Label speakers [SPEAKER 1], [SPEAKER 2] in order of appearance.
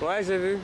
[SPEAKER 1] Ouais, j'ai vu.